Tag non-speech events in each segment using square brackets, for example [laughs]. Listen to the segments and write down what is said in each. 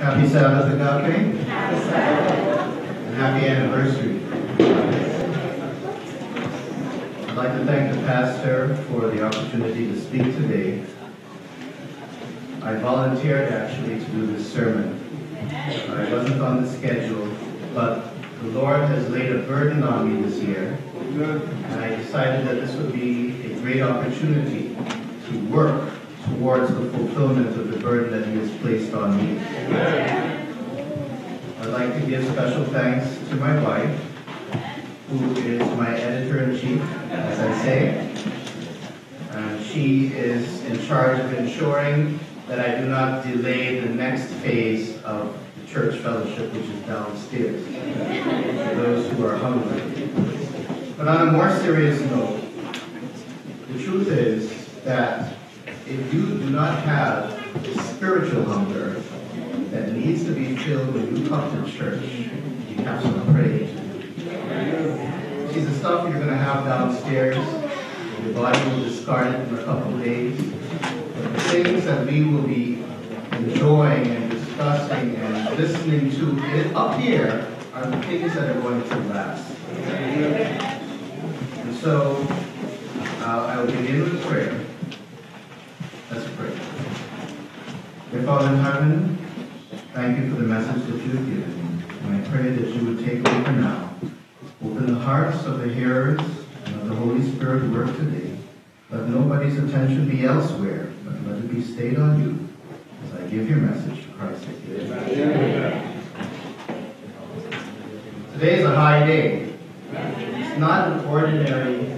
Happy Sabbath agape. And happy anniversary. I'd like to thank the pastor for the opportunity to speak today. I volunteered actually to do this sermon. I wasn't on the schedule, but the Lord has laid a burden on me this year. And I decided that this would be a great opportunity to work towards the fulfillment of the burden that He has placed on me. I'd like to give special thanks to my wife, who is my editor-in-chief, as I say. And she is in charge of ensuring that I do not delay the next phase of the church fellowship, which is downstairs, for those who are hungry. But on a more serious note, the truth is that if you do not have spiritual hunger that needs to be filled when you come to church, you have some do. See, the stuff you're going to have downstairs, your body will discard it in a couple days. But the things that we will be enjoying and discussing and listening to up here are the things that are going to last. And so, uh, I will begin with prayer. Let's pray. Dear Father in heaven, thank you for the message that you have given. And I pray that you would take over now. Open the hearts of the hearers and of the Holy Spirit work today. Let nobody's attention be elsewhere, but let it be stayed on you as I give your message to Christ. Today is a high day. It's not an ordinary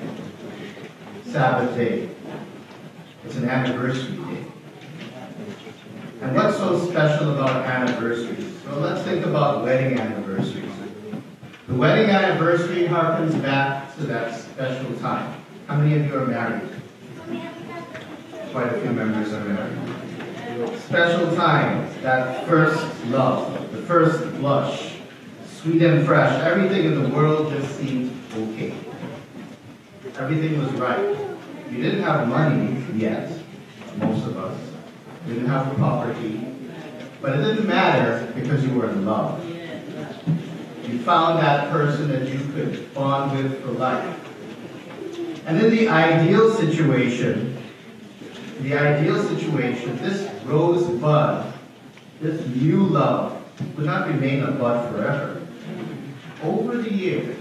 Sabbath day. It's an anniversary. And what's so special about anniversaries? Well, let's think about wedding anniversaries. The wedding anniversary harkens back to that special time. How many of you are married? Quite a few members are married. Special time, that first love, the first blush, sweet and fresh. Everything in the world just seemed okay. Everything was right. You didn't have money yet, most of us. You didn't have the property. But it didn't matter because you were in love. You found that person that you could bond with for life. And in the ideal situation, the ideal situation, this rosebud, this new love, would not remain a bud forever. Over the years,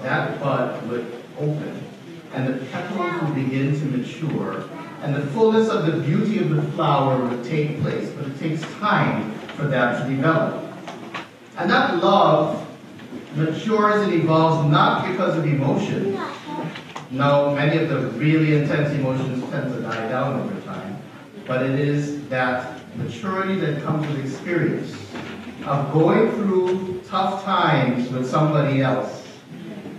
that bud would open, and the petals would begin to mature, and the fullness of the beauty of the flower would take place. But it takes time for that to develop. And that love matures and evolves not because of emotion. No, many of the really intense emotions tend to die down over time. But it is that maturity that comes with experience of going through tough times with somebody else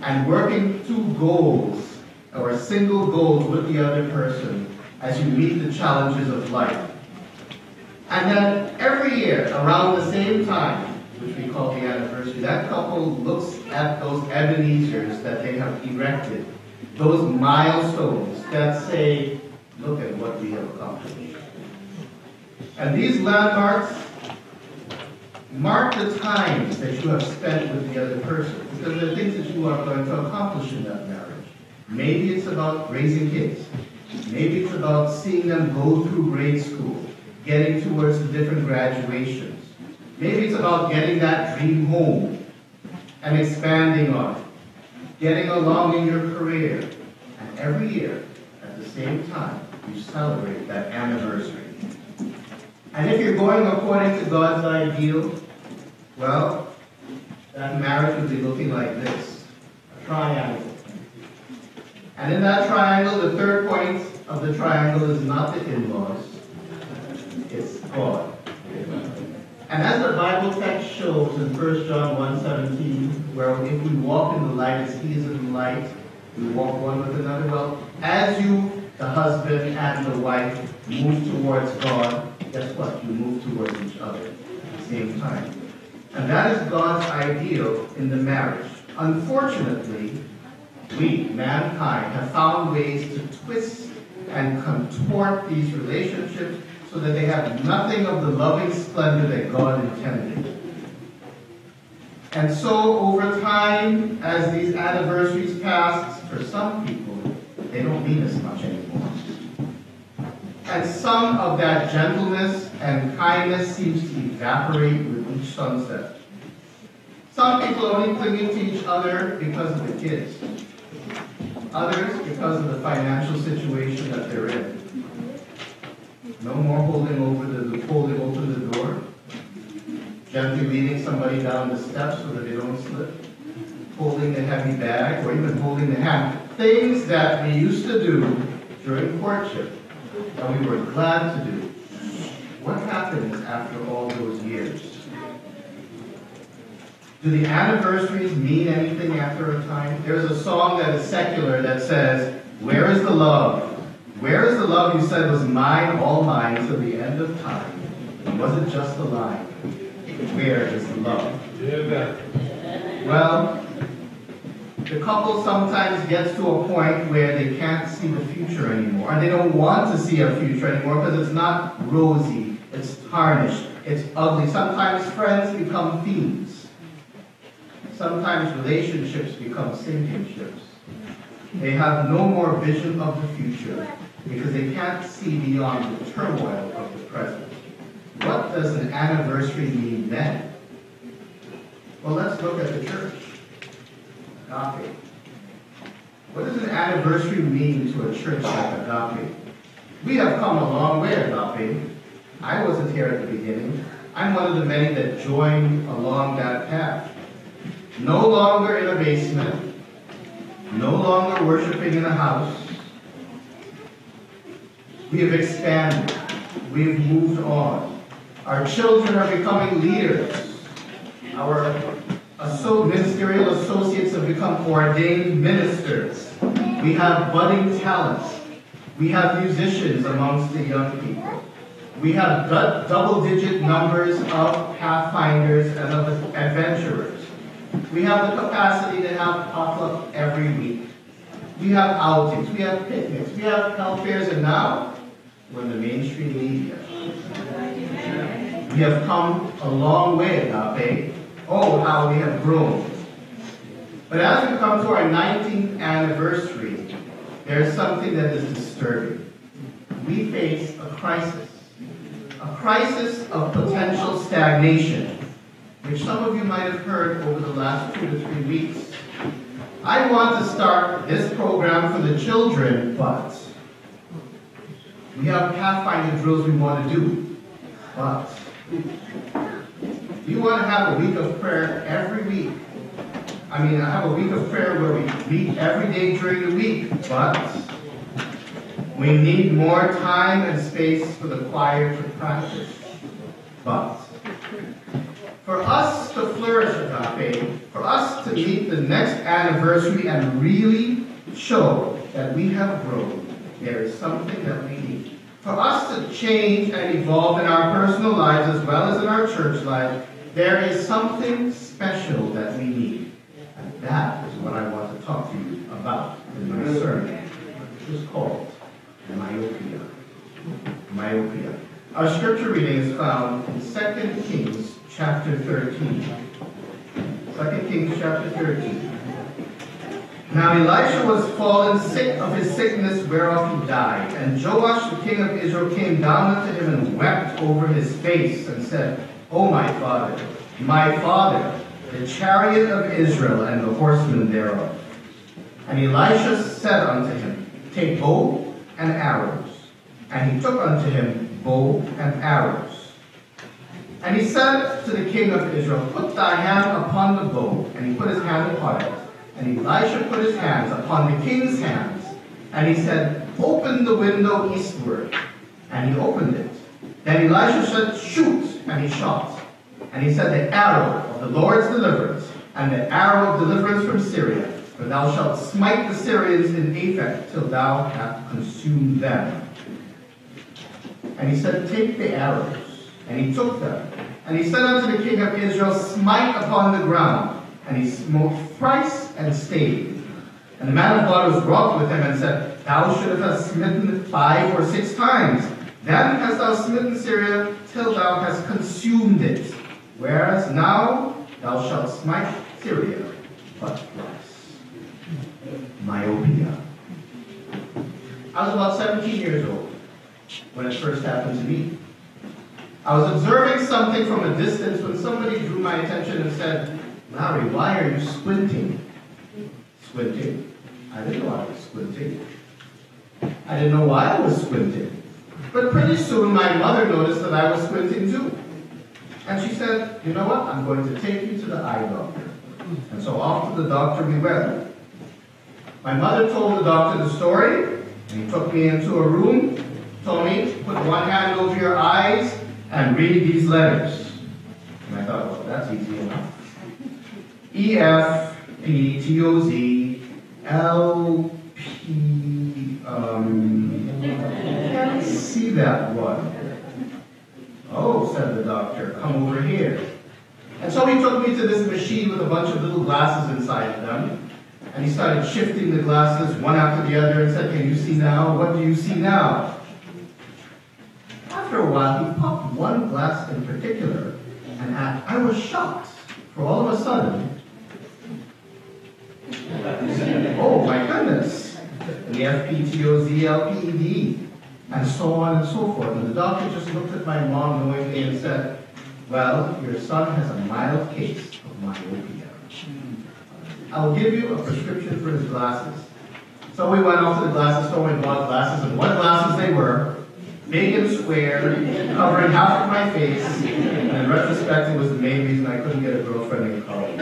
and working two goals or a single goal with the other person as you meet the challenges of life. And then every year, around the same time, which we call the anniversary, that couple looks at those Ebenezer's that they have erected, those milestones that say, look at what we have accomplished. And these landmarks mark the times that you have spent with the other person, because there are things that you are going to accomplish in that marriage. Maybe it's about raising kids. Maybe it's about seeing them go through grade school, getting towards the different graduations. Maybe it's about getting that dream home and expanding on it, getting along in your career. And every year, at the same time, you celebrate that anniversary. And if you're going according to God's ideal, well, that marriage would be looking like this a triangle. And in that triangle, the third point of the triangle is not the in laws, it's God. And as the Bible text shows in 1 John 1.17, where if we walk in the light as he is in the light, we walk one with another. Well, as you, the husband and the wife, move towards God, guess what? You move towards each other at the same time. And that is God's ideal in the marriage. Unfortunately, we, mankind, have found ways to twist and contort these relationships so that they have nothing of the loving splendor that God intended. And so, over time, as these anniversaries pass, for some people, they don't mean as much anymore. And some of that gentleness and kindness seems to evaporate with each sunset. Some people only clinging to each other because of the kids. Others because of the financial situation that they're in. No more holding over the holding open the door. Gently leading somebody down the steps so that they don't slip. Holding the heavy bag or even holding the hand. Things that we used to do during courtship and we were glad to do. What happens after all those years? Do the anniversaries mean anything after a time? There's a song that is secular that says, Where is the love? Where is the love you said was mine, all mine, till the end of time? It wasn't just a line. Where is the love? Well, the couple sometimes gets to a point where they can't see the future anymore. And they don't want to see a future anymore because it's not rosy, it's tarnished, it's ugly. Sometimes friends become thieves. Sometimes relationships become sinking ships. They have no more vision of the future because they can't see beyond the turmoil of the present. What does an anniversary mean then? Well, let's look at the church. Agape. What does an anniversary mean to a church like Agape? We have come a long way, Agape. I wasn't here at the beginning. I'm one of the many that joined along that path. No longer in a basement, no longer worshiping in a house. We have expanded. We've moved on. Our children are becoming leaders. Our ministerial associates have become ordained ministers. We have budding talents. We have musicians amongst the young people. We have double-digit numbers of pathfinders and of adventurers. We have the capacity to have potluck every week. We have outings, we have picnics, we have health fairs, and now we're in the mainstream media. We have come a long way, Agape. Oh, how we have grown. But as we come to our 19th anniversary, there's something that is disturbing. We face a crisis. A crisis of potential stagnation which some of you might have heard over the last two to three weeks. I want to start this program for the children, but we have pathfinder drills we want to do. But we want to have a week of prayer every week. I mean, I have a week of prayer where we meet every day during the week, but we need more time and space for the choir to practice. But for us to flourish agape, for us to meet the next anniversary and really show that we have grown, there is something that we need. For us to change and evolve in our personal lives as well as in our church life, there is something special that we need. And that is what I want to talk to you about in my sermon, which is called myopia. Myopia. Our scripture reading is found in 2 Kings chapter 13. 2 Kings chapter 13. Now Elisha was fallen sick of his sickness whereof he died. And Joash the king of Israel came down unto him and wept over his face and said, O my father, my father, the chariot of Israel and the horsemen thereof. And Elisha said unto him, Take bow and arrows. And he took unto him bow and arrows. And he said to the king of Israel, Put thy hand upon the bow. And he put his hand upon it. And Elisha put his hands upon the king's hands. And he said, Open the window eastward. And he opened it. Then Elisha said, Shoot. And he shot. And he said, The arrow of the Lord's deliverance, and the arrow of deliverance from Syria. For thou shalt smite the Syrians in Aphek till thou hast consumed them. And he said, Take the arrows. And he took them. And he said unto the king of Israel, Smite upon the ground. And he smote thrice and stayed. And the man of God was wroth with him and said, Thou shouldst have smitten five or six times. Then hast thou smitten Syria till thou hast consumed it, whereas now thou shalt smite Syria, but thrice. Myopia. I was about 17 years old when it first happened to me. I was observing something from a distance when somebody drew my attention and said, Larry, why are you squinting? Squinting? I didn't know I was squinting. I didn't know why I was squinting. But pretty soon my mother noticed that I was squinting too. And she said, you know what, I'm going to take you to the eye doctor. And so off to the doctor we went. My mother told the doctor the story, and he took me into a room, told me, put one hand over your eyes and read these letters. And I thought, well, that's easy enough. E F P T O Z L P um see that one. Oh, said the doctor, come over here. And so he took me to this machine with a bunch of little glasses inside of them. And he started shifting the glasses one after the other and said, Can you see now? What do you see now? After a while, he popped one glass in particular, and I was shocked. For all of a sudden, oh my goodness, the FPTOZLPED, and so on and so forth. And the doctor just looked at my mom knowingly and said, well, your son has a mild case of myopia. I will give you a prescription for his glasses. So we went off to the glasses store and bought glasses, and what glasses they were, big and square, covering half of my face, and in retrospect, it was the main reason I couldn't get a girlfriend in college.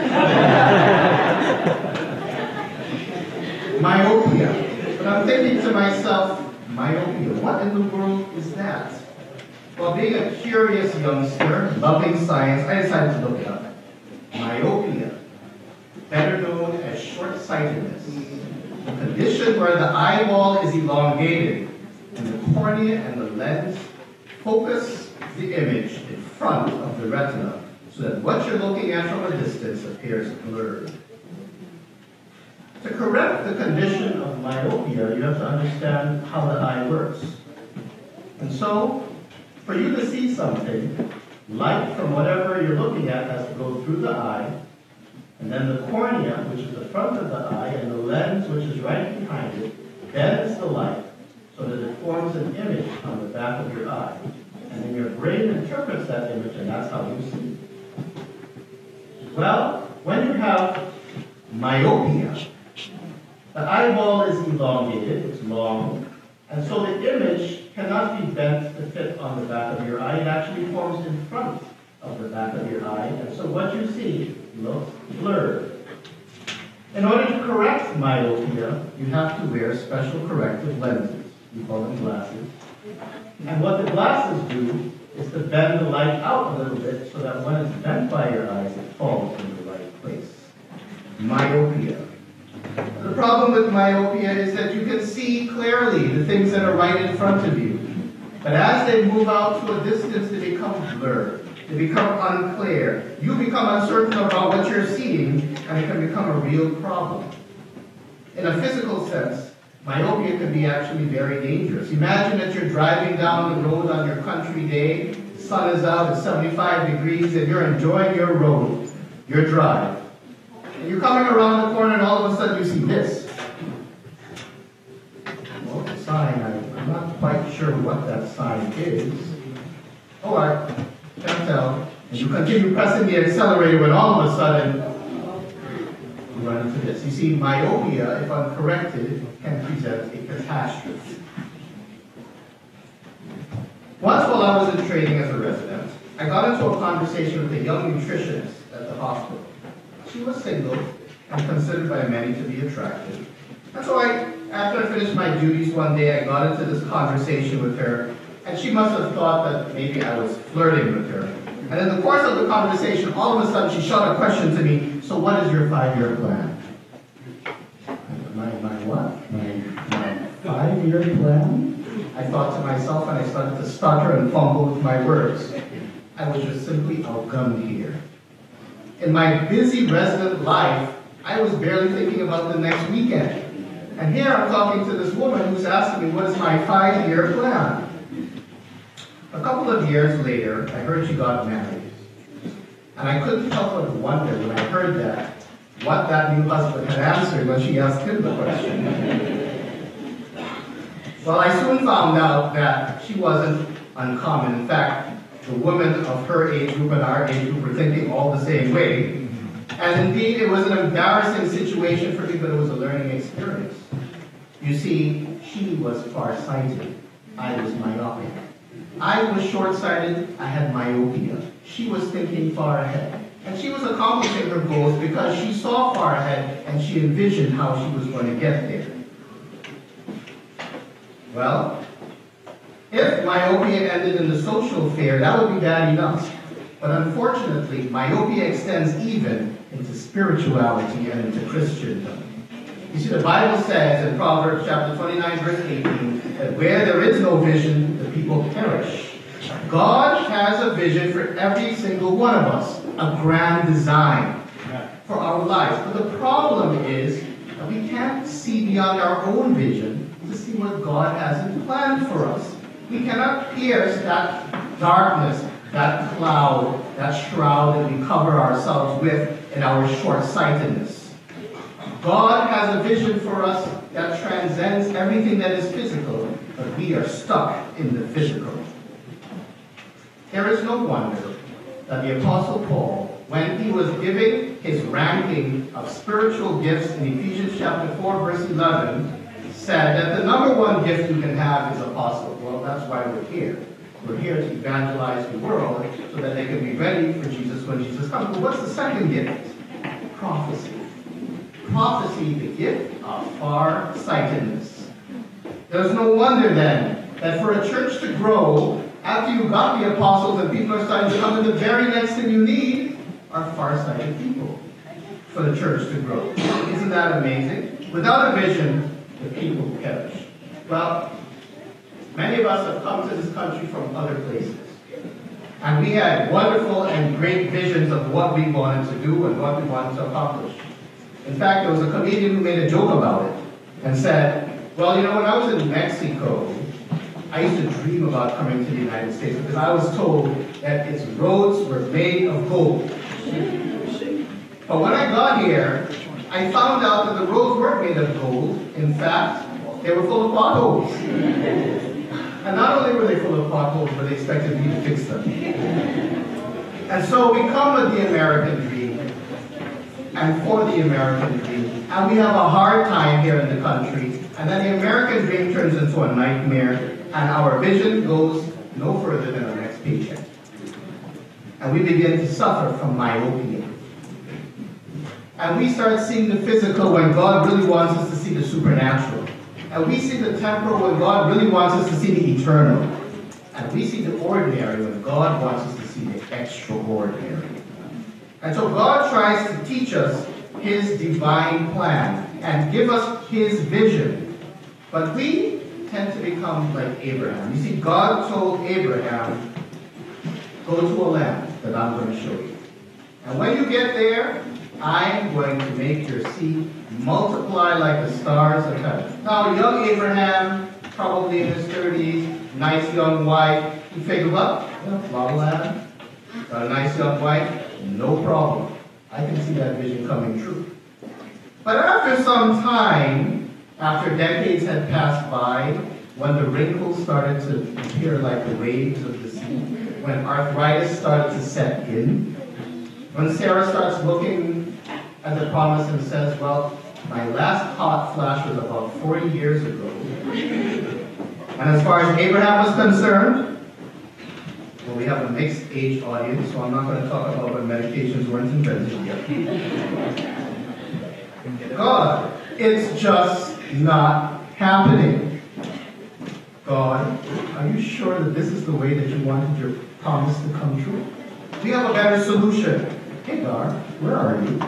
myopia. But I'm thinking to myself, myopia, what in the world is that? Well, being a curious youngster, loving science, I decided to look it up. Myopia, better known as short-sightedness, a condition where the eyeball is elongated cornea and the lens focus the image in front of the retina so that what you're looking at from a distance appears blurred. To correct the condition of myopia, you have to understand how the eye works. And so, for you to see something, light from whatever you're looking at has to go through the eye, and then the cornea, which is the front of the eye, and the lens, which is right behind it, bends the light so that it forms an image on the back of your eye. And then your brain interprets that image, and that's how you see. Well, when you have myopia, the eyeball is elongated, it's long, and so the image cannot be bent to fit on the back of your eye. It actually forms in front of the back of your eye, and so what you see looks blurred. In order to correct myopia, you have to wear special corrective lenses. We call them glasses. And what the glasses do is to bend the light out a little bit so that when it's bent by your eyes, it falls in the right place. Myopia. The problem with myopia is that you can see clearly the things that are right in front of you. But as they move out to a distance, they become blurred. They become unclear. You become uncertain about what you're seeing, and it can become a real problem. In a physical sense, myopia can be actually very dangerous. Imagine that you're driving down the road on your country day, the sun is out, it's 75 degrees, and you're enjoying your road, your drive. And you're coming around the corner and all of a sudden you see this. Well, the sign, I, I'm not quite sure what that sign is. Oh, I can't tell. And you continue pressing the accelerator when all of a sudden you run into this. You see, myopia, if uncorrected, can present a catastrophe. Once while I was in training as a resident, I got into a conversation with a young nutritionist at the hospital. She was single and considered by many to be attractive. And so I, after I finished my duties one day, I got into this conversation with her, and she must have thought that maybe I was flirting with her. And in the course of the conversation, all of a sudden she shot a question to me, so what is your five-year plan? What? My, my five-year plan? I thought to myself, and I started to stutter and fumble with my words. I was just simply outgunned here. In my busy resident life, I was barely thinking about the next weekend. And here I'm talking to this woman who's asking me, what is my five-year plan? A couple of years later, I heard she got married. And I couldn't help but wonder when I heard that, what that new husband had answered when she asked him the question. well, I soon found out that she wasn't uncommon. In fact, the women of her age group and our age group were thinking all the same way. And indeed, it was an embarrassing situation for me, but it was a learning experience. You see, she was far-sighted. I was myopic. I was short-sighted. I had myopia. She was thinking far ahead. And she was accomplishing her goals because she saw far ahead and she envisioned how she was going to get there. Well, if myopia ended in the social sphere, that would be bad enough. But unfortunately, myopia extends even into spirituality and into Christendom. You see, the Bible says in Proverbs chapter 29, verse 18, that where there is no vision, the people perish. God has a vision for every single one of us, a grand design for our lives. But the problem is that we can't see beyond our own vision to see what God has in plan for us. We cannot pierce that darkness, that cloud, that shroud that we cover ourselves with in our short sightedness. God has a vision for us that transcends everything that is physical, but we are stuck in the physical. There is no wonder that the Apostle Paul, when he was giving his ranking of spiritual gifts in Ephesians chapter 4, verse 11, said that the number one gift you can have is apostle. Well, that's why we're here. We're here to evangelize the world so that they can be ready for Jesus when Jesus comes. But what's the second gift? Prophecy prophecy the gift of far-sightedness. There's no wonder then that for a church to grow, after you got the apostles and people are starting to come in, the very next thing you need are far-sighted people for the church to grow. Isn't that amazing? Without a vision, the people perish. Well, many of us have come to this country from other places. And we had wonderful and great visions of what we wanted to do and what we wanted to accomplish. In fact, there was a comedian who made a joke about it and said, well, you know, when I was in Mexico, I used to dream about coming to the United States because I was told that its roads were made of gold. But when I got here, I found out that the roads weren't made of gold. In fact, they were full of potholes. And not only were they full of potholes, but they expected me to fix them. And so we come with the American dream and for the American dream. And we have a hard time here in the country. And then the American dream turns into a nightmare, and our vision goes no further than our next paycheck. And we begin to suffer from myopia. And we start seeing the physical when God really wants us to see the supernatural. And we see the temporal when God really wants us to see the eternal. And we see the ordinary when God wants us to see the extraordinary. And so God tries to teach us his divine plan and give us his vision. But we tend to become like Abraham. You see, God told Abraham, go to a land that I'm going to show you. And when you get there, I'm going to make your seed multiply like the stars of heaven. Now, young Abraham, probably in his 30s, nice young wife, he figured, well, you know, land, got a nice young wife, no problem. I can see that vision coming true. But after some time, after decades had passed by, when the wrinkles started to appear like the waves of the sea, when arthritis started to set in, when Sarah starts looking at the promise and says, well, my last hot flash was about 40 years ago. And as far as Abraham was concerned, well, we have a mixed age audience, so I'm not going to talk about when medications weren't invented yet. God, it's just not happening. God, are you sure that this is the way that you wanted your promise to come true? We have a better solution. Hagar, where are you?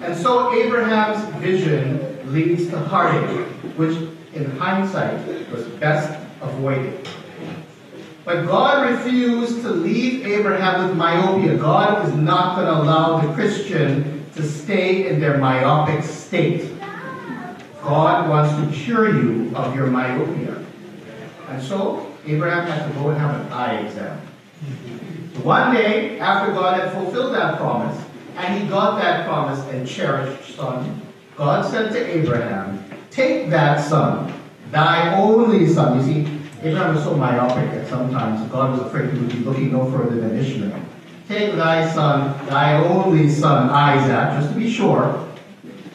And so Abraham's vision leads to heartache, which in hindsight was best avoided. But God refused to leave Abraham with myopia. God is not going to allow the Christian to stay in their myopic state. God wants to cure you of your myopia. And so, Abraham had to go and have an eye exam. One day, after God had fulfilled that promise, and he got that promise and cherished son, God said to Abraham, Take that son, thy only son. You see, Abraham was so myopic that sometimes God was afraid he would be looking no further than Ishmael. Take thy son, thy only son, Isaac, just to be sure,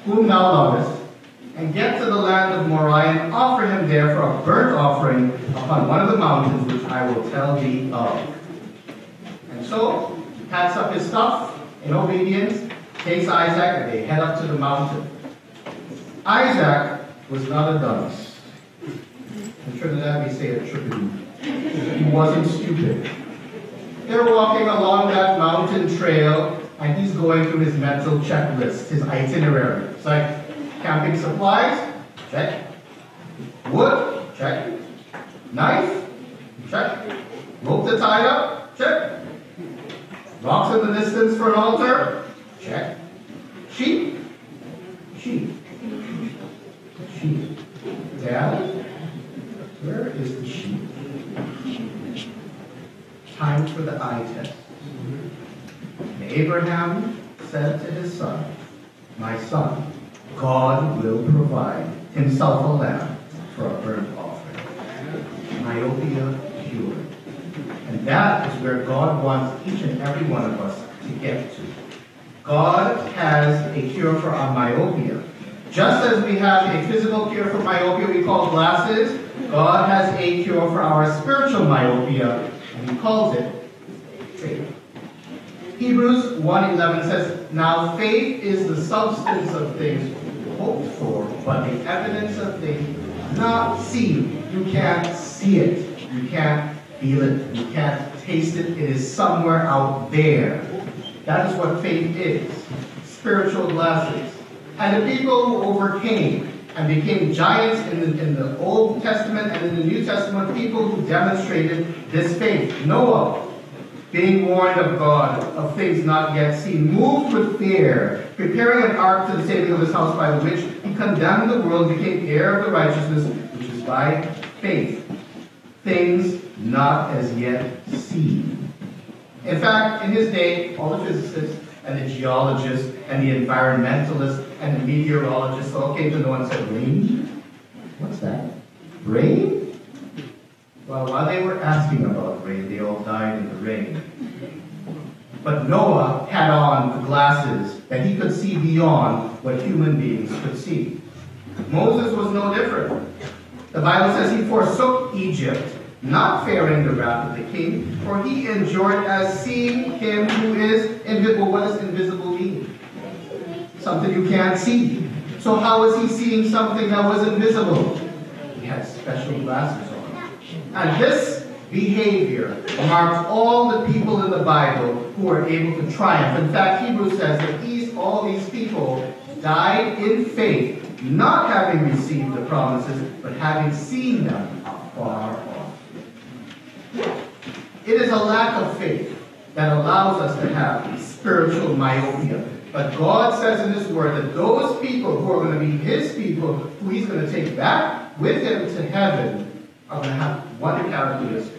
whom thou lovest, and get to the land of Moriah and offer him there for a burnt offering upon one of the mountains which I will tell thee of. And so, he packs up his stuff in obedience, takes Isaac, and they head up to the mountain. Isaac was not a dunce. In Trinidad, we say a trippity. He wasn't stupid. They're walking along that mountain trail, and he's going through his mental checklist, his itinerary. It's like camping supplies, check. Wood, check. Knife, check. Rope to tie up, check. Rocks in the distance for an altar, check. Sheep, sheep, sheep. Dad, where is the sheep? Time for the eye test. And Abraham said to his son, My son, God will provide himself a lamb for a burnt offering. Myopia cured. And that is where God wants each and every one of us to get to. God has a cure for our myopia. Just as we have a physical cure for myopia we call glasses, God has a cure for our spiritual myopia, and he calls it faith. Hebrews 1.11 says, Now faith is the substance of things hoped for, but the evidence of things not seen. You can't see it. You can't feel it. You can't taste it. It is somewhere out there. That is what faith is. Spiritual glasses. And the people who overcame and became giants in the, in the Old Testament and in the New Testament, people who demonstrated this faith. Noah, being warned of God of things not yet seen, moved with fear, preparing an ark to the saving of his house, by which he condemned the world and became heir of the righteousness, which is by faith. Things not as yet seen. In fact, in his day, all the physicists and the geologists and the environmentalists and the meteorologists all came to Noah and said, Rain? What's that? Rain? Well, while they were asking about rain, they all died in the rain. But Noah had on the glasses that he could see beyond what human beings could see. Moses was no different. The Bible says he forsook Egypt, not fearing the wrath of the king, for he enjoyed as seeing him who is invisible. What does invisible mean? Something you can't see. So how was he seeing something that was invisible? He had special glasses. And this behavior marks all the people in the Bible who are able to triumph. In fact, Hebrews says that these, all these people died in faith, not having received the promises, but having seen them afar off. It is a lack of faith that allows us to have spiritual myopia. But God says in His Word that those people who are going to be His people, who He's going to take back with Him to heaven, are going to have one characteristic.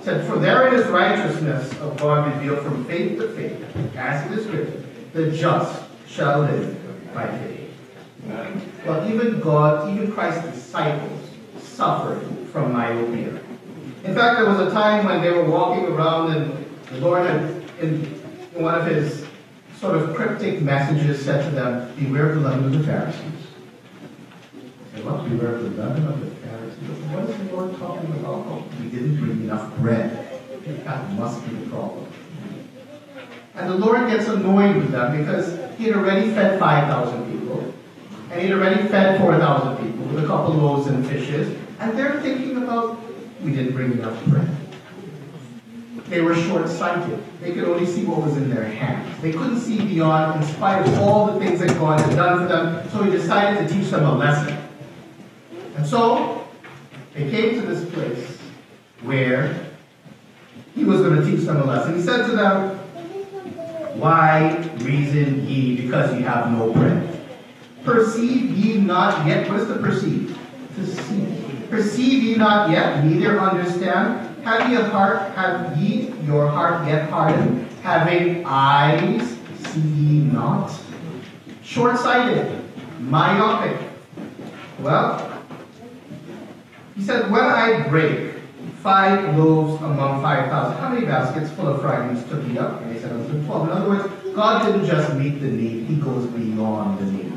Said, For therein is righteousness of God revealed from faith to faith, as it is written, the just shall live by faith. Well, even God, even Christ's disciples suffered from myopia. In fact, there was a time when they were walking around and the Lord had, in one of his sort of cryptic messages, said to them, Beware of the leaven of the Pharisees. They said, What? Beware of the leaven of the Pharisees? What is the Lord talking about? We didn't bring enough bread. That must be the problem. And the Lord gets annoyed with them because he had already fed 5,000 people. And he had already fed 4,000 people with a couple of loaves and fishes. And they're thinking about, we didn't bring enough bread. They were short sighted. They could only see what was in their hands. They couldn't see beyond, in spite of all the things that God had done for them. So he decided to teach them a lesson. And so they came to this place where he was going to teach them a lesson. He said to them, Why reason ye because ye have no bread? Perceive ye not yet, what is the perceive? To see. Perceive ye not yet, neither understand? Have ye a heart, have ye your heart yet hardened? Having eyes, see ye not? Short-sighted, myopic. Well, he said, when I break five loaves among 5,000, how many baskets full of fragments took he up? And he said, unto 12. In other words, God didn't just meet the need, he goes beyond the need.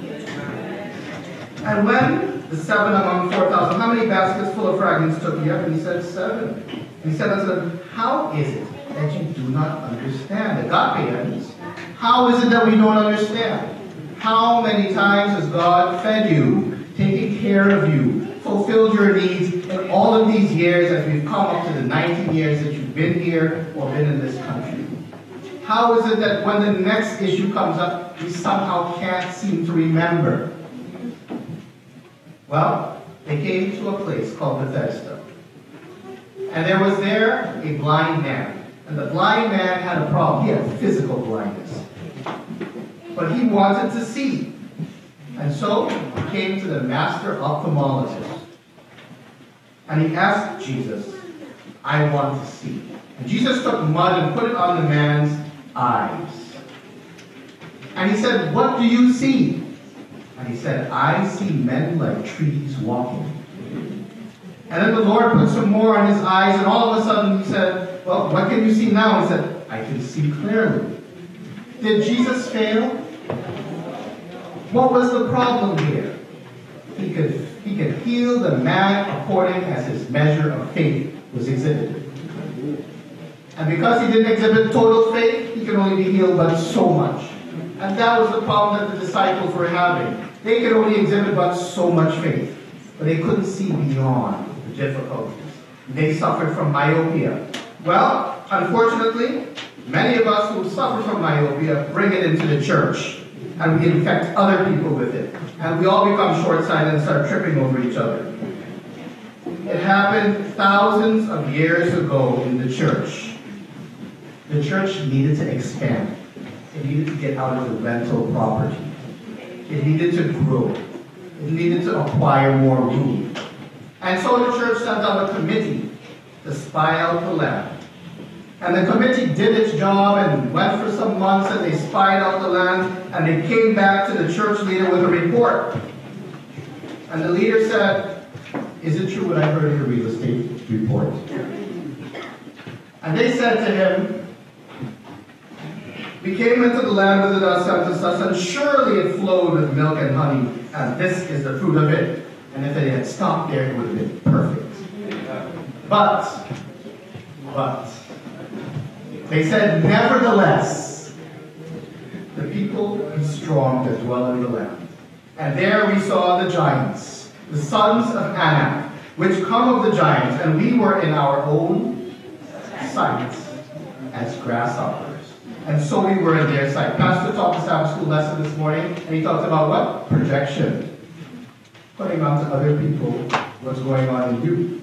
And when the seven among 4,000, how many baskets full of fragments took he up? And he said, seven. And he said unto how is it that you do not understand? Agapeans. How is it that we don't understand? How many times has God fed you, taken care of you, fulfilled your needs in all of these years as we've come up to the 19 years that you've been here or been in this country? How is it that when the next issue comes up, we somehow can't seem to remember? Well, they came to a place called Bethesda. And there was there a blind man. And the blind man had a problem. He had physical blindness. But he wanted to see. And so he came to the master ophthalmologist. And he asked Jesus, I want to see. And Jesus took mud and put it on the man's eyes. And he said, What do you see? And he said, I see men like trees walking. And then the Lord put some more on his eyes, and all of a sudden he said, Well, what can you see now? He said, I can see clearly. Did Jesus fail? What was the problem here? He could, he could heal the man according as his measure of faith was exhibited. And because he didn't exhibit total faith, he could only be healed but so much. And that was the problem that the disciples were having. They could only exhibit but so much faith. But they couldn't see beyond the difficulties. They suffered from myopia. Well, unfortunately, many of us who suffer from myopia bring it into the church. And we infect other people with it. And we all become short-sighted and start tripping over each other. It happened thousands of years ago in the church. The church needed to expand. It needed to get out of the rental property. It needed to grow. It needed to acquire more room. And so the church sent out a committee to spy out the land. And the committee did its job and went for some months and they spied out the land and they came back to the church leader with a report. And the leader said, Is it true what I heard in your real estate report? And they said to him, we came into the land of the dust and surely it flowed with milk and honey, and this is the fruit of it. And if it had stopped there, it would have been perfect. But, but, they said, nevertheless, the people be strong that dwell in the land. And there we saw the giants, the sons of Anak, which come of the giants, and we were in our own sight as grasshoppers. And so we were in their sight. Pastor taught the Sabbath school lesson this morning, and he talked about what? Projection. Putting on to other people what's going on in you.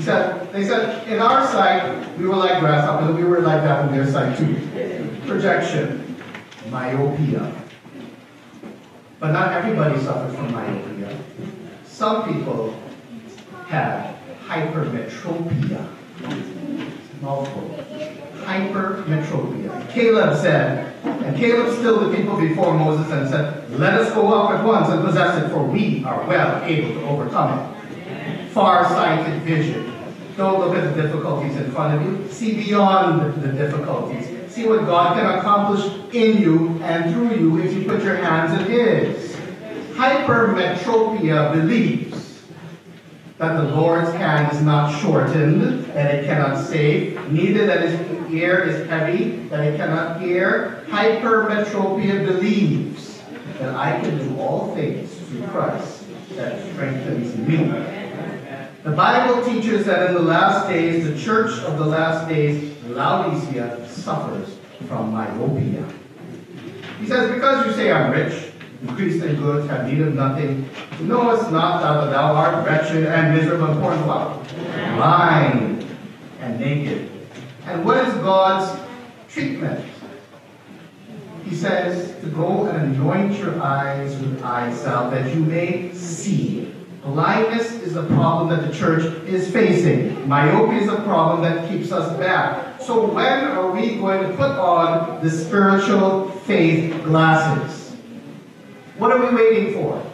He said, they said, in our sight, we were like grasshoppers, and we were like that in their sight too. Projection. Myopia. But not everybody suffers from myopia. Some people have hypermetropia. Mouthful hypermetropia. Caleb said, and Caleb stilled the people before Moses and said, Let us go up at once and possess it, for we are well able to overcome it. Far-sighted vision. Don't look at the difficulties in front of you. See beyond the difficulties. See what God can accomplish in you and through you if you put your hands in His. Hypermetropia believes that the Lord's hand is not shortened, that it cannot save, neither that his ear is heavy, that it cannot hear. Hypermetropia believes that I can do all things through Christ that strengthens me. The Bible teaches that in the last days, the church of the last days, Laodicea, suffers from myopia. He says, because you say I'm rich, increased in goods, have need of nothing. Knowest not that thou art wretched and miserable and poor and what? Blind and naked. And what is God's treatment? He says to go and anoint your eyes with eye salve that you may see. Blindness is a problem that the church is facing. Myopia is a problem that keeps us back. So when are we going to put on the spiritual faith glasses? What are we waiting for?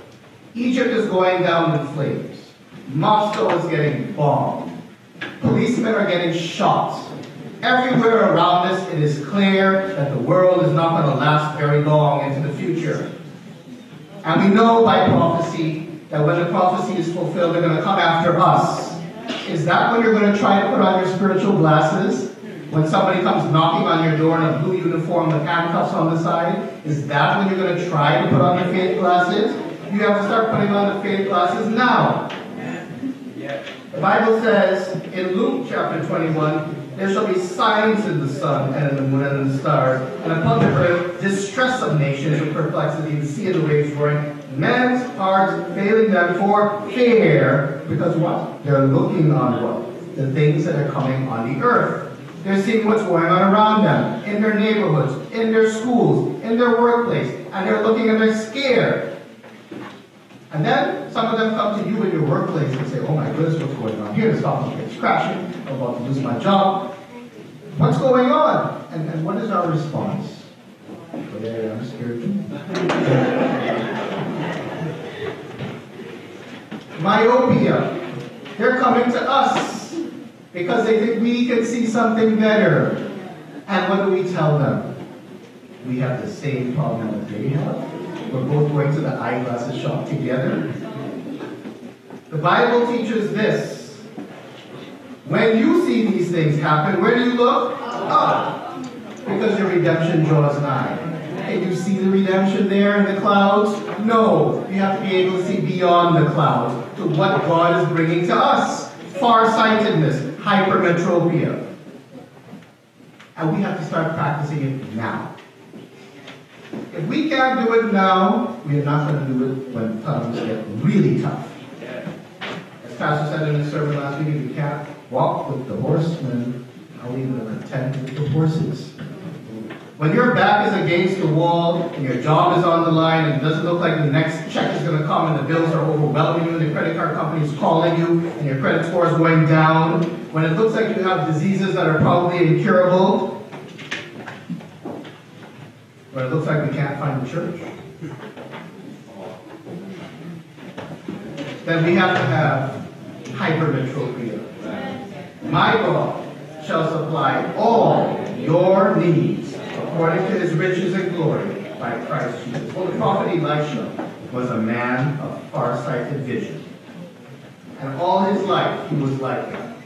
Egypt is going down in flames. Moscow is getting bombed. Policemen are getting shot. Everywhere around us, it is clear that the world is not going to last very long into the future. And we know by prophecy that when the prophecy is fulfilled, they're going to come after us. Is that when you're going to try to put on your spiritual glasses? When somebody comes knocking on your door in a blue uniform with handcuffs on the side? Is that when you're going to try to put on the faith glasses? You have to start putting on the faith glasses now. The Bible says in Luke chapter 21, there shall be signs in the sun and in the moon and in the stars, and upon the earth distress of nations and perplexity, the sea and the waves roaring, men's hearts failing them for fear, because what? They're looking on what? The things that are coming on the earth. They're seeing what's going on around them, in their neighborhoods, in their schools, in their workplace, and they're looking and they're scared. And then some of them come to you in your workplace and say, oh my goodness, what's going on here? The stock market's crashing. I'm about to lose my job. What's going on? And, and what is our response? Yeah, I'm spiritual. [laughs] Myopia. They're coming to us because they think we can see something better. And what do we tell them? We have the same problem that they have. We're both going to the eyeglasses shop together. The Bible teaches this. When you see these things happen, where do you look? Up. Because your redemption draws nigh. Can you see the redemption there in the clouds? No. You have to be able to see beyond the clouds to what God is bringing to us. Farsightedness, hypermetropia. And we have to start practicing it now. If we can't do it now, we are not going to do it when times get really tough. As Pastor said in his sermon last week, if you can't walk with the horsemen, going to contend with the horses? When your back is against the wall and your job is on the line and it doesn't look like the next check is going to come and the bills are overwhelming you and the credit card company is calling you and your credit score is going down, when it looks like you have diseases that are probably incurable, but it looks like we can't find the church. Then we have to have hypermetropia. My God shall supply all your needs according to his riches and glory by Christ Jesus. Well, the prophet Elisha was a man of far-sighted vision. And all his life he was like that.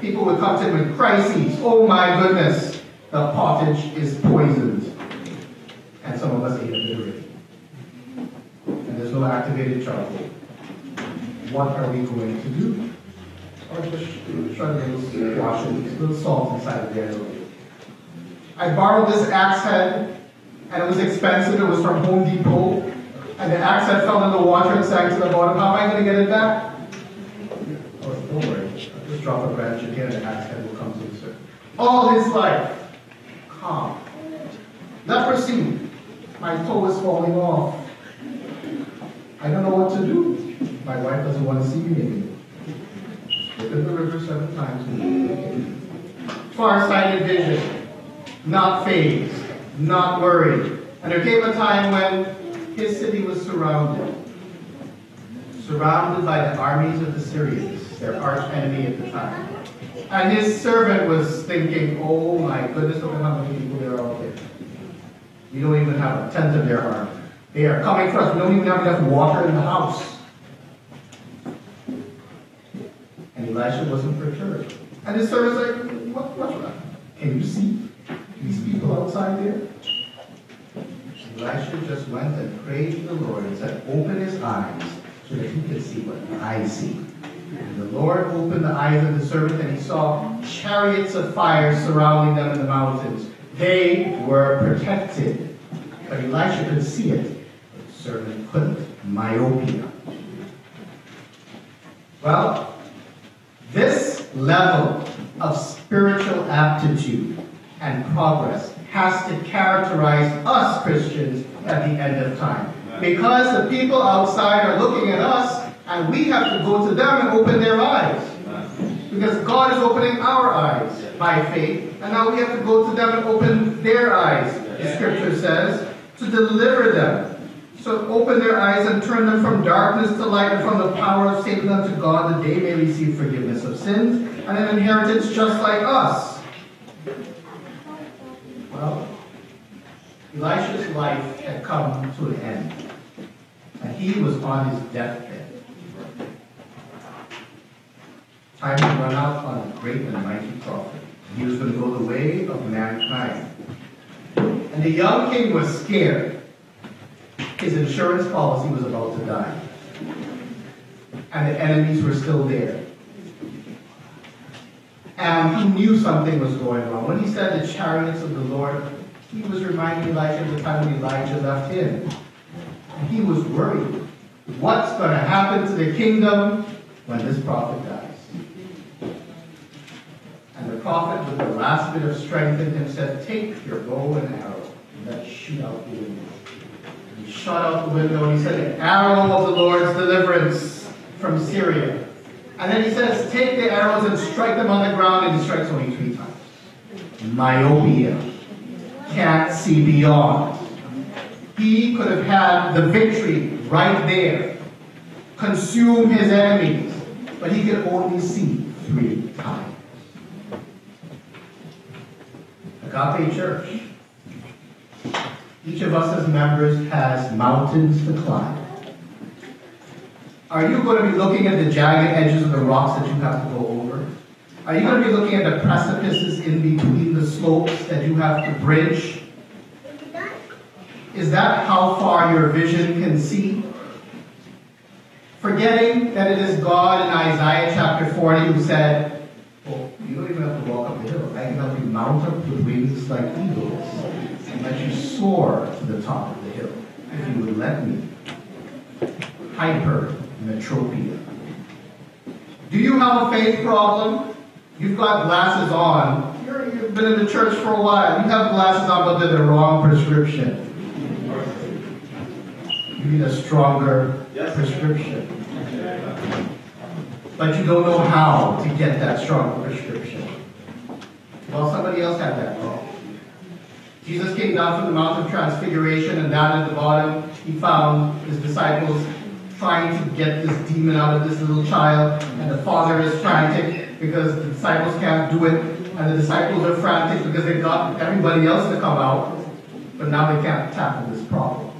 People would come to him in crises. Oh my goodness, the pottage is poisoned and some of us ate it already. And there's no activated charcoal. What are we going to do? Or just try to wash it, a little salt inside of the there. I borrowed this axe head, and it was expensive. It was from Home Depot. And the axe head fell in the water and sank to the bottom. How am I going to get it back? Oh, don't worry. I'll just drop a branch in here and the axe head will come to the surface. All his life, calm. Leprosy, my toe is falling off. I don't know what to do. My wife doesn't want to see me anymore. Look the river seven times. Far-sighted vision, not phased, not worried. And there came a time when his city was surrounded. Surrounded by the armies of the Syrians, their arch enemy at the time. And his servant was thinking, oh my goodness, look at how many people there are out there. We don't even have a tenth of their army. They are coming for us. We don't even have enough water in the house. And Elisha wasn't perturbed. And his servant's like, what, what's wrong? Can you see these people outside there? Elisha just went and prayed to the Lord and said, open his eyes so that he can see what I see. And the Lord opened the eyes of the servant and he saw chariots of fire surrounding them in the mountains they were protected. But Elisha could see it, but the servant couldn't. Myopia. Well, this level of spiritual aptitude and progress has to characterize us Christians at the end of time. Because the people outside are looking at us And we have to go to them and open their eyes. Because God is opening our eyes by faith, and now we have to go to them and open their eyes, the scripture says, to deliver them. So open their eyes and turn them from darkness to light and from the power of Satan unto God, that they may receive forgiveness of sins and an inheritance just like us. Well, Elisha's life had come to an end, and he was on his deathbed. Time had run out on a great and mighty prophet. He was going to go the way of mankind. And the young king was scared. His insurance policy was about to die. And the enemies were still there. And he knew something was going on. When he said the chariots of the Lord, he was reminding Elijah of the time when Elijah left him. And he was worried. What's going to happen to the kingdom when this prophet dies? And the prophet, with the last bit of strength in him, said, Take your bow and arrow, and let's shoot out the window. Shot out the window, and he said, arrow of the Lord's deliverance from Syria. And then he says, Take the arrows and strike them on the ground, and he strikes only three times. Myopia. Can't see beyond. He could have had the victory right there, consume his enemies, but he could only see three times. Agape Church. Each of us as members has mountains to climb. Are you going to be looking at the jagged edges of the rocks that you have to go over? Are you going to be looking at the precipices in between the slopes that you have to bridge? Is that how far your vision can see? Forgetting that it is God in Isaiah chapter 40 who said, Well, you don't even have to walk up the hill. I can help you mount up with wings like eagles let you soar to the top of the hill if you would let me. Hypermetropia. Do you have a faith problem? You've got glasses on. You're, you've been in the church for a while. You have glasses on, but they're the wrong prescription. You need a stronger prescription. But you don't know how to get that strong prescription. Well, somebody else had that problem. Jesus came down from the Mount of Transfiguration, and down at the bottom, he found his disciples trying to get this demon out of this little child, and the father is frantic because the disciples can't do it, and the disciples are frantic because they've got everybody else to come out, but now they can't tackle this problem.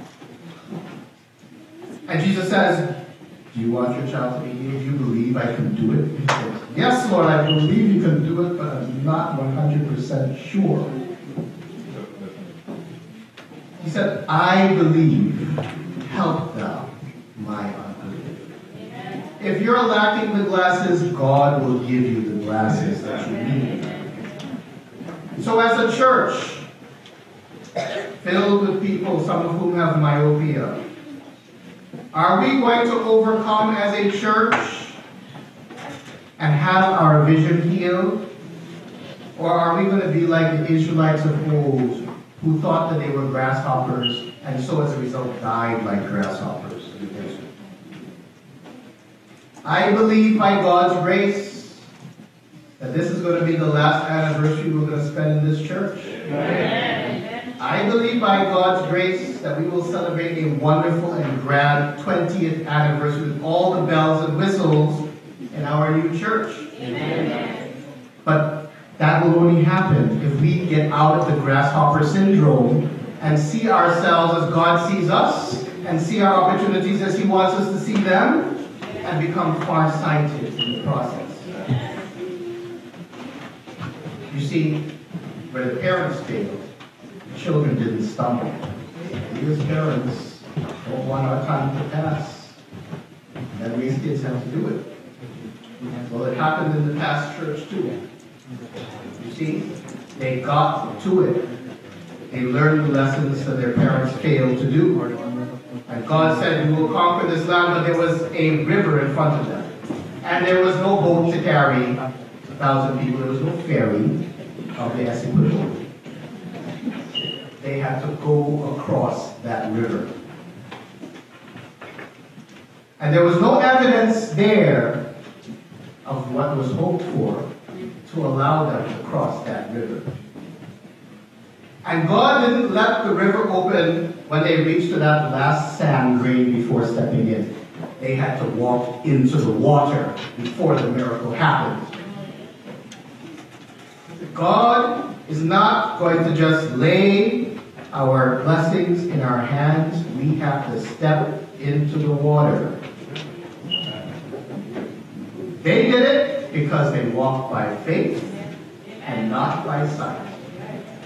And Jesus says, Do you want your child to be healed? Do you believe I can do it? Yes, Lord, I believe you can do it, but I'm not 100% sure. He said, I believe, help thou my unbelief. If you're lacking the glasses, God will give you the glasses that you need. So, as a church, filled with people, some of whom have myopia, are we going to overcome as a church and have our vision healed? Or are we going to be like the Israelites of old who thought that they were grasshoppers and so as a result died like grasshoppers in the desert? I believe by God's grace that this is going to be the last anniversary we're going to spend in this church. Amen. I believe by God's grace that we will celebrate a wonderful and grand 20th anniversary with all the bells and whistles in our new church. Amen. But that will only happen if we get out of the grasshopper syndrome and see ourselves as God sees us and see our opportunities as He wants us to see them and become far-sighted in the process. You see, where the parents failed, the children didn't stumble. We as parents don't want our time to pass. And we as kids have to do it. Well, it happened in the past church too. You see, they got to it. They learned the lessons that their parents failed to do. And God said, We will conquer this land, but there was a river in front of them. And there was no boat to carry a thousand people. There was no ferry of the Essequibo. They had to go across that river. And there was no evidence there of what was hoped for to allow them to cross that river. And God didn't let the river open when they reached to that last sand grain before stepping in. They had to walk into the water before the miracle happened. God is not going to just lay our blessings in our hands. We have to step into the water. They did it because they walk by faith and not by sight.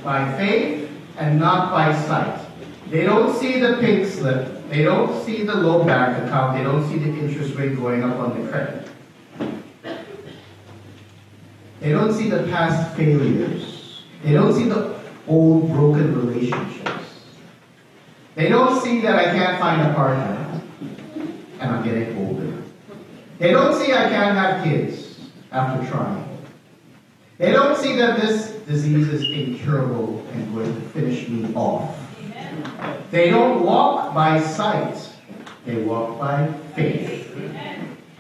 By faith and not by sight. They don't see the pink slip. They don't see the low bank account. They don't see the interest rate going up on the credit. They don't see the past failures. They don't see the old broken relationships. They don't see that I can't find a partner and I'm getting older. They don't see I can't have kids after trying. They don't see that this disease is incurable and would finish me off. They don't walk by sight, they walk by faith.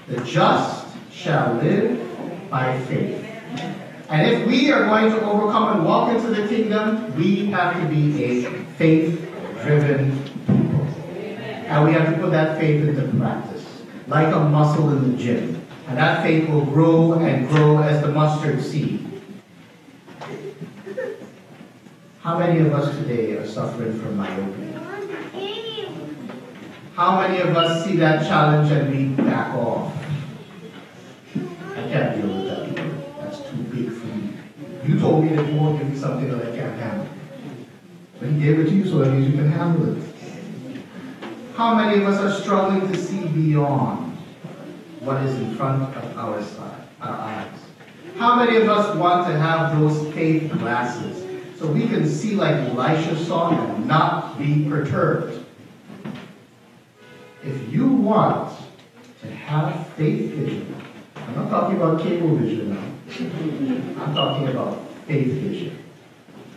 The just shall live by faith. And if we are going to overcome and walk into the kingdom, we have to be a faith driven people. And we have to put that faith into practice, like a muscle in the gym. And that faith will grow and grow as the mustard seed. How many of us today are suffering from myopia? How many of us see that challenge and we back off? I can't deal with that. That's too big for me. You told me that you won't give me something that I can't handle. But he gave it to you so that means you can handle it. How many of us are struggling to see beyond what is in front of our, side, our eyes? How many of us want to have those faith glasses so we can see like Elisha saw and not be perturbed? If you want to have faith vision, I'm not talking about cable vision now. I'm talking about faith vision.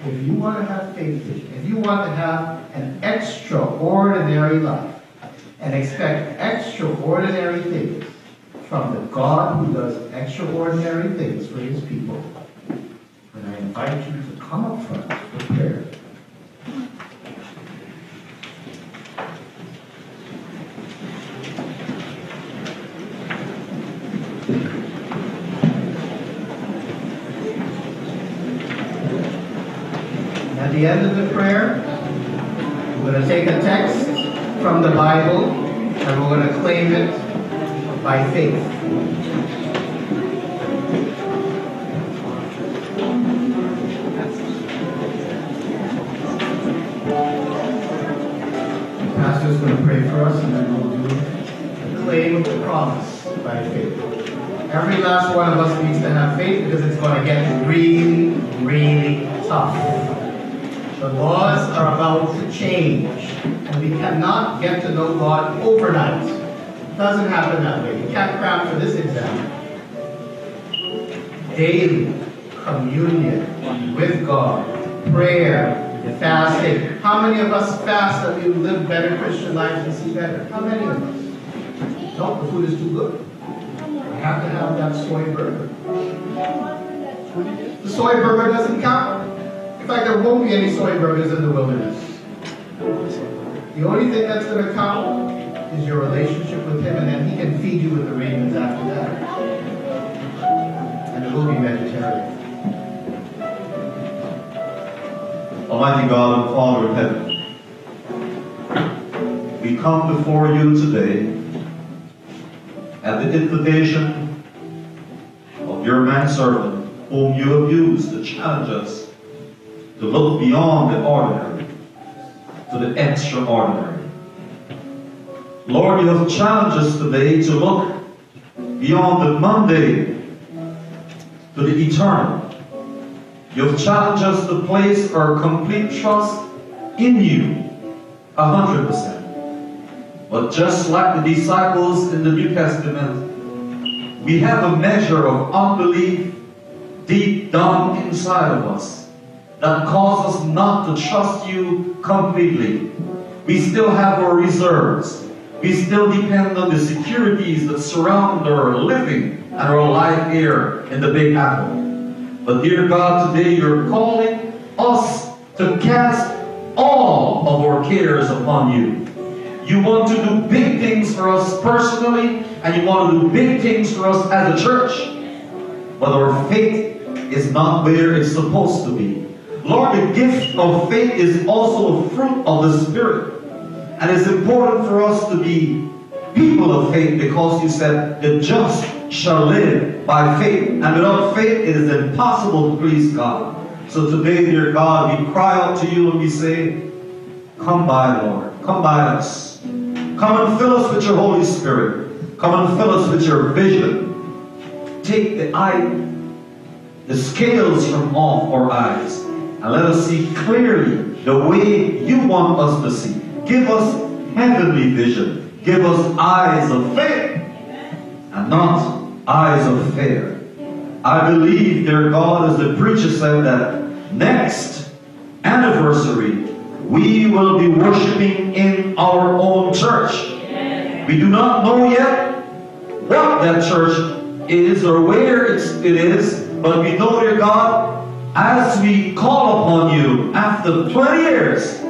If you want to have faith vision, if you want to have an extraordinary life and expect extraordinary things from the God who does extraordinary things for his people, And I invite you to come up front for prayer. At the end of the prayer, we're going to take a text from the Bible and we're going to claim it by faith. The pastor is going to pray for us and then we'll do the claim of the promise by faith. Every last one of us needs to have faith because it's going to get really, really tough. The laws are about to change, and we cannot get to know God overnight. It doesn't happen that way. Can't cram for this exam. Daily communion with God, prayer, fasting. How many of us fast that we live better Christian lives and see better? How many of us? No, the food is too good. We have to have that soy burger. The soy burger doesn't count. In fact, there won't be any soy burgers in the wilderness. The only thing that's going to count is your relationship with Him, and then He can feed you with the ravens after that. And it will be vegetarian. Almighty God and Father of heaven, we come before you today at the invitation of your manservant, whom you have used to challenge us to look beyond the ordinary to the extraordinary. Lord, you have challenged us today to look beyond the mundane to the eternal. You have challenged us to place our complete trust in you, a hundred percent. But just like the disciples in the New Testament, we have a measure of unbelief deep down inside of us that cause us not to trust you completely. We still have our reserves. We still depend on the securities that surround our living and our life here in the Big Apple. But dear God, today you're calling us to cast all of our cares upon you. You want to do big things for us personally, and you want to do big things for us as a church. But our faith is not where it's supposed to be. Lord, the gift of faith is also a fruit of the Spirit. And it's important for us to be people of faith because you said the just shall live by faith. And without faith, it is impossible to please God. So today, dear God, we cry out to you and we say, Come by, Lord. Come by us. Come and fill us with your Holy Spirit. Come and fill us with your vision. Take the eye, the scales from off our eyes, and let us see clearly the way you want us to see. Give us heavenly vision. Give us eyes of faith and not eyes of fear. I believe, dear God, as the preacher said, that next anniversary we will be worshiping in our own church. We do not know yet what that church is or where it is, but we know, dear God, as we call upon you after 20 years,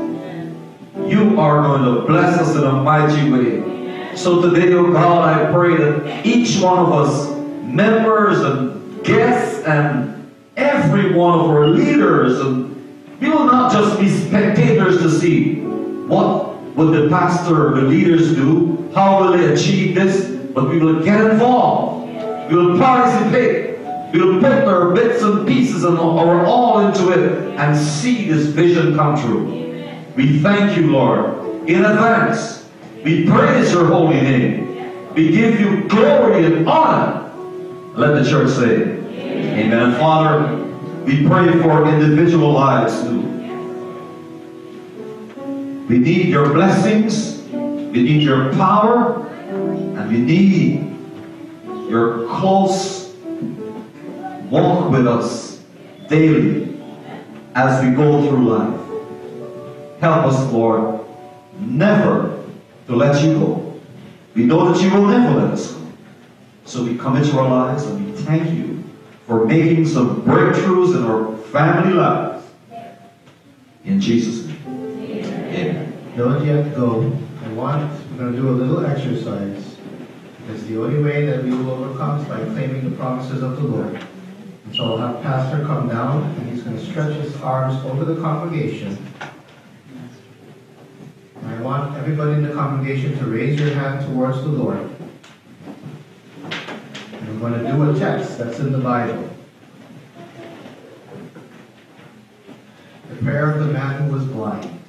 you are going to bless us in a mighty way. So today, oh God, I pray that each one of us, members and guests and every one of our leaders, and we will not just be spectators to see what will the pastor or the leaders do, how will they achieve this, but we will get involved. We will participate. We will put our bits and pieces and our all into it and see this vision come true. We thank you, Lord, in advance. We praise your holy name. We give you glory and honor. Let the church say, Amen. Amen. Father, we pray for individual lives too. We need your blessings. We need your power. And we need your close walk with us daily as we go through life. Help us, Lord, never to let you go. We know that you will never let us go. So we come into our lives and we thank you for making some breakthroughs in our family lives. In Jesus' name. Amen. Don't yet go. I want, we're going to do a little exercise. Because the only way that we will overcome is by claiming the promises of the Lord. And so I'll have Pastor come down and he's going to stretch his arms over the congregation. Want everybody in the congregation to raise your hand towards the Lord. And we're going to do a text that's in the Bible. The prayer of the man who was blind.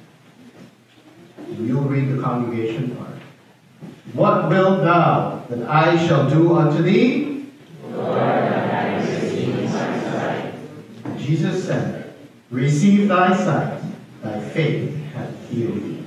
You'll read the congregation part. What wilt thou that I shall do unto thee? Lord. Jesus said, Receive thy sight, thy faith hath healed thee.